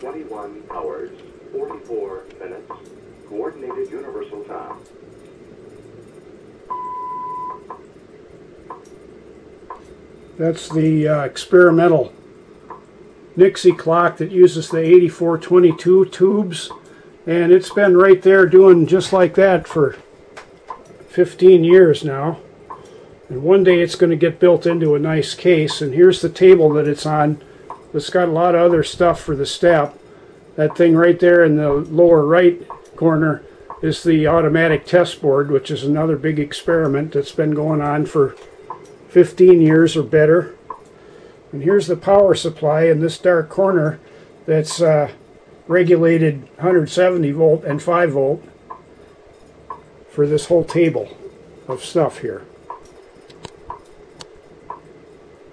21 hours, 44 minutes. Coordinated Universal Time. That's the uh, experimental Nixie clock that uses the 8422 tubes. And it's been right there doing just like that for 15 years now. And one day it's going to get built into a nice case. And here's the table that it's on. It's got a lot of other stuff for the step. That thing right there in the lower right corner is the automatic test board, which is another big experiment that's been going on for 15 years or better. And here's the power supply in this dark corner that's uh, regulated 170 volt and 5 volt for this whole table of stuff here.